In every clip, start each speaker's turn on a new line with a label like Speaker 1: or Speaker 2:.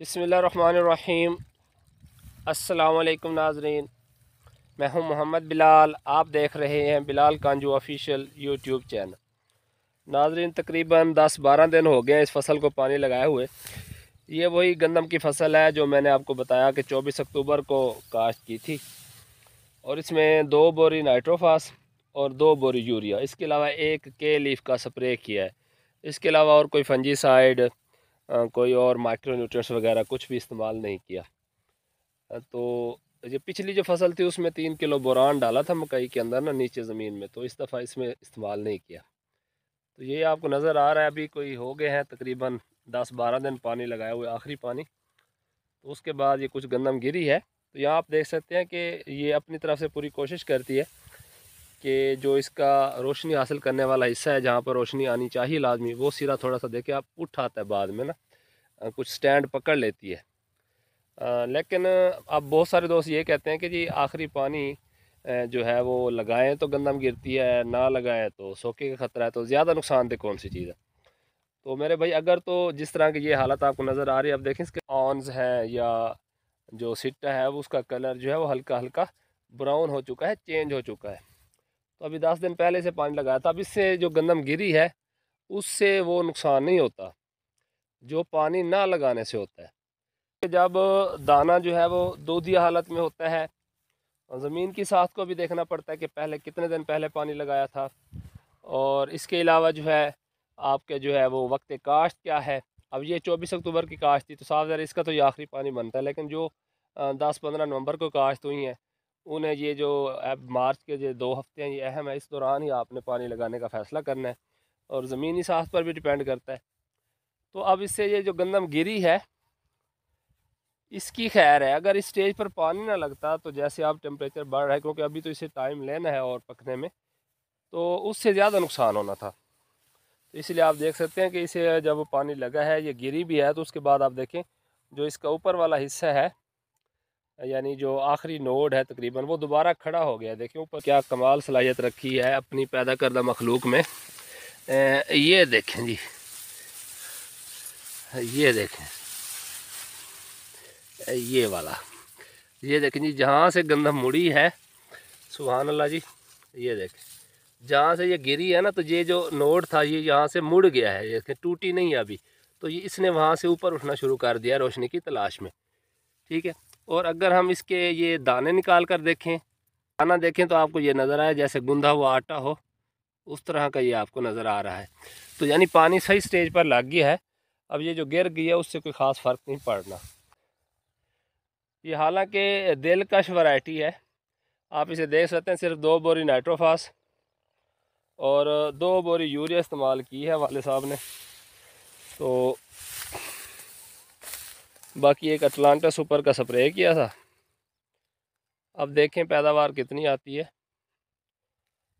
Speaker 1: बसमीम असलकम नाजरीन। मैं हूँ मोहम्मद बिलाल। आप देख रहे हैं Bilal Kanju official YouTube channel. नाजरीन, तकरीबन 10-12 दिन हो गए इस फ़सल को पानी लगाए हुए। ये वही गंदम की फ़सल है जो मैंने आपको बताया कि 24 अक्टूबर को काश्त की थी। और इसमें दो बोरी नाइट्रोफास और दो बोरी यूरिया। इसके अलावा एक के लीफ का स्प्रे किया है। इसके अलावा और कोई फंजीसाइड कोई और माइक्रो न्यूट्रिएंट्स वगैरह कुछ भी इस्तेमाल नहीं किया। तो ये पिछली जो फ़सल थी उसमें तीन किलो बोरान डाला था मकई के अंदर ना नीचे ज़मीन में तो इस दफ़ा इसमें इस्तेमाल नहीं किया। तो ये आपको नज़र आ रहा है, अभी कोई हो गए हैं तकरीबन दस बारह दिन पानी लगाए हुए आखिरी पानी। तो उसके बाद ये कुछ गंदम गिरी है। तो यहाँ आप देख सकते हैं कि ये अपनी तरफ़ से पूरी कोशिश करती है। कि जो इसका रोशनी हासिल करने वाला हिस्सा है जहाँ पर रोशनी आनी चाहिए लाजमी वो सिरा थोड़ा सा देखे आप उठाता है बाद में ना कुछ स्टैंड पकड़ लेती है। आ, लेकिन अब बहुत सारे दोस्त ये कहते हैं कि जी आखिरी पानी जो है वो लगाएँ तो गंदम गिरती है ना लगाएँ तो सोके का ख़तरा है तो ज़्यादा नुकसान दे कौन सी चीज़ है? तो मेरे भाई अगर तो जिस तरह की ये हालत आपको नज़र आ रही है अब देखें इसके ऑनस हैं या जो सिट्टा है वो उसका कलर जो है वो हल्का हल्का ब्राउन हो चुका है चेंज हो चुका है। तो अभी दस दिन पहले से पानी लगाया था। अब इससे जो गंदम गिरी है, उससे वो नुकसान नहीं होता, जो पानी ना लगाने से होता है। जब दाना जो है वो दूधिया हालत में होता है ज़मीन की साथ को भी देखना पड़ता है कि पहले कितने दिन पहले पानी लगाया था। और इसके अलावा जो है, आपके जो है वो वक्त काश्त क्या है? अब ये चौबीस अक्टूबर की काश्त थी तो साफ़ ज़रा इसका तो ये आखिरी पानी बनता है, लेकिन जो दस पंद्रह नवंबर को काश्त हुई हैं उन्हें ये जो अब मार्च के जो दो हफ़्ते हैं, ये अहम है, इस दौरान ही आपने पानी लगाने का फ़ैसला करना है और ज़मीनी साथ पर भी डिपेंड करता है। तो अब इससे ये जो गंदम गिरी है, इसकी खैर है, अगर इस स्टेज पर पानी ना लगता तो जैसे आप टेम्परेचर बढ़ रहा है, क्योंकि अभी तो इसे टाइम लेना है और पकने में तो उससे ज़्यादा नुकसान होना था। तो इसलिए आप देख सकते हैं कि इसे जब पानी लगा है, ये गिरी भी है तो उसके बाद आप देखें, जो इसका ऊपर वाला हिस्सा है यानी जो आखिरी नोड है तकरीबन, वो दोबारा खड़ा हो गया देखिए ऊपर क्या कमाल सलाहियत रखी है अपनी पैदा करदा मखलूक में। ये देखें जी। ये देखें। ये वाला। ये देखें जी, जहाँ से गंदम मुड़ी है सुबहान अल्लाह जी, ये देखें। जहाँ से ये गिरी है ना तो ये जो नोड था, ये यहाँ से मुड़ गया है। ये टूटी नहीं है अभी। तो ये इसने वहाँ से ऊपर उठना शुरू कर दिया रोशनी की तलाश में। ठीक है? और अगर हम इसके ये दाने निकाल कर देखें, दाना देखें तो आपको ये नज़र आए जैसे गुंदा हुआ आटा हो, उस तरह का ये आपको नज़र आ रहा है। तो यानी पानी सही स्टेज पर लग गया है। अब ये जो गिर गई है, उससे कोई ख़ास फ़र्क नहीं पड़ना। ये हालाँकि दिलकश वैरायटी है। आप इसे देख सकते हैं, सिर्फ़ दो बोरी नाइट्रोफास और दो बोरी यूरिया इस्तेमाल की है वाले साहब ने। तो बाकी एक अटलांटा सुपर का स्प्रे किया था। अब देखें पैदावार कितनी आती है।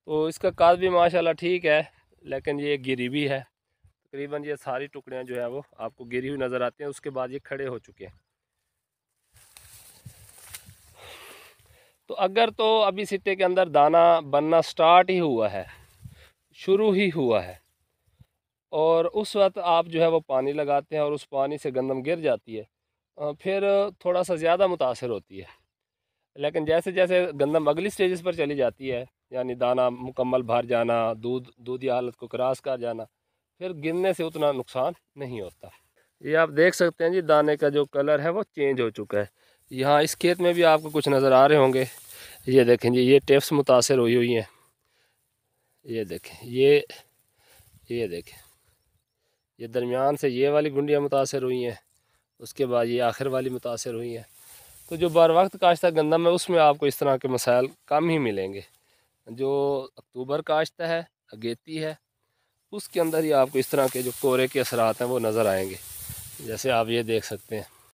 Speaker 1: तो इसका काद भी माशाल्लाह ठीक है, लेकिन ये गिरी भी है। तकरीबन ये सारी टुकड़ियाँ जो है वो आपको गिरी हुई नज़र आती हैं, उसके बाद ये खड़े हो चुके हैं। तो अगर तो अभी सिट्टे के अंदर दाना बनना स्टार्ट ही हुआ है, शुरू ही हुआ है, और उस वक्त आप जो है वो पानी लगाते हैं और उस पानी से गंदम गिर जाती है। फिर थोड़ा सा ज़्यादा मुतासर होती है। लेकिन जैसे जैसे गंदम अगली स्टेजेस पर चली जाती है, यानी दाना मुकम्मल भर जाना, दूध, दूधी हालत को क्रॉस कर जाना, फिर गिरने से उतना नुकसान नहीं होता। ये आप देख सकते हैं जी, दाने का जो कलर है वो चेंज हो चुका है। यहाँ इस खेत में भी आपको कुछ नज़र आ रहे होंगे। ये देखें जी, ये टिप्स मुतासर हुई हुई हैं। ये देखें, ये ये देखें। ये दरमियान से ये वाली गुंडियाँ मुतासर हुई हैं। उसके बाद ये आखिर वाली मुतासर हुई है। तो जो बार वक्त काश्ता गंदम है उसमें आपको इस तरह के मसाइल कम ही मिलेंगे। जो अक्टूबर काश्ता है, अगेती है, उसके अंदर ही आपको इस तरह के जो कोरे के असरात हैं, वो नज़र आएँगे। जैसे आप ये देख सकते हैं।